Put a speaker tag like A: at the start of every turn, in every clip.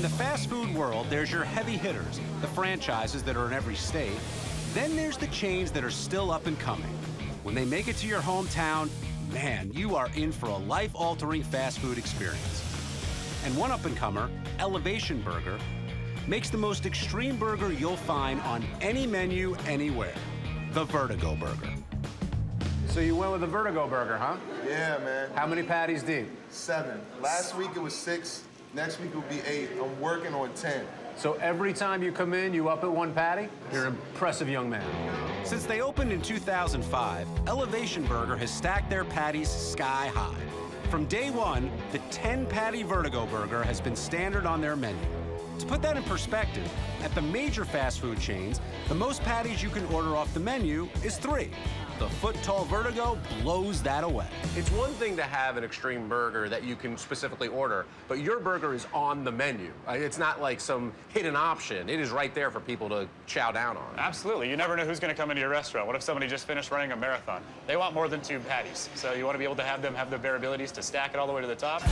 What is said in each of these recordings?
A: In the fast food world, there's your heavy hitters, the franchises that are in every state. Then there's the chains that are still up and coming. When they make it to your hometown, man, you are in for a life altering fast food experience. And one up and comer, Elevation Burger, makes the most extreme burger you'll find on any menu anywhere the Vertigo Burger. So you went with the Vertigo Burger, huh?
B: Yeah, man.
A: How many patties deep?
B: Seven. Last week it was six. Next week will be eight. I'm working on 10.
A: So every time you come in, you up at one patty? You're an impressive young man. Since they opened in 2005, Elevation Burger has stacked their patties sky high. From day one, the 10 patty Vertigo Burger has been standard on their menu. To put that in perspective, at the major fast food chains, the most patties you can order off the menu is three. The foot tall Vertigo blows that away.
C: It's one thing to have an extreme burger that you can specifically order, but your burger is on the menu. Uh, It's not like some hidden option. It is right there for people to chow down on.
D: Absolutely. You never know who's going to come into your restaurant. What if somebody just finished running a marathon? They want more than two patties. So you want to be able to have them have the variabilities to stack it all the way to the top.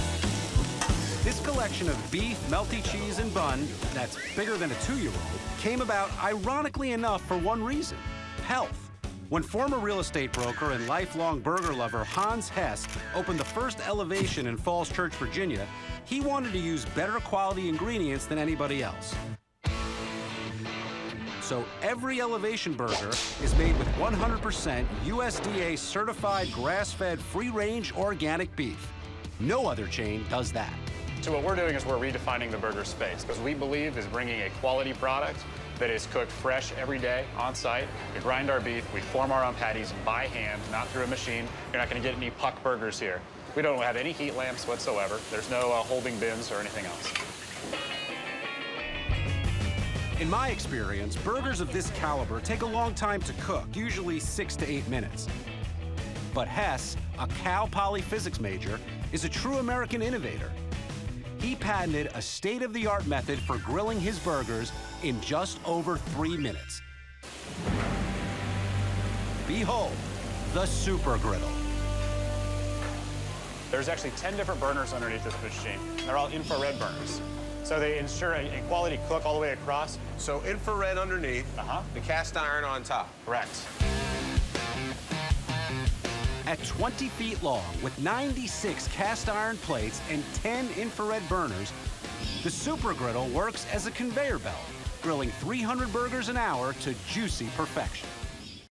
A: This collection of beef, melty cheese, and bun, that's bigger than a two-year-old, came about ironically enough for one reason, health. When former real estate broker and lifelong burger lover Hans Hess opened the first elevation in Falls Church, Virginia, he wanted to use better quality ingredients than anybody else. So every elevation burger is made with 100% USDA certified grass-fed free-range organic beef. No other chain does that.
D: So what we're doing is we're redefining the burger space because we believe is bringing a quality product that is cooked fresh every day on site. We grind our beef, we form our own patties by hand, not through a machine. You're not going to get any puck burgers here. We don't have any heat lamps whatsoever. There's no uh, holding bins or anything else.
A: In my experience, burgers of this caliber take a long time to cook, usually six to eight minutes. But Hess, a Cal Poly physics major, is a true American innovator. He patented a state-of-the-art method for grilling his burgers in just over three minutes. Behold, the Super Griddle.
D: There's actually 10 different burners underneath this machine. They're all infrared burners. So they ensure a, a quality cook all the way across.
C: So infrared underneath,
D: Uh-huh.
C: the cast iron on top.
D: Correct.
A: At 20 feet long, with 96 cast iron plates and 10 infrared burners, the Super Griddle works as a conveyor belt, grilling 300 burgers an hour to juicy perfection.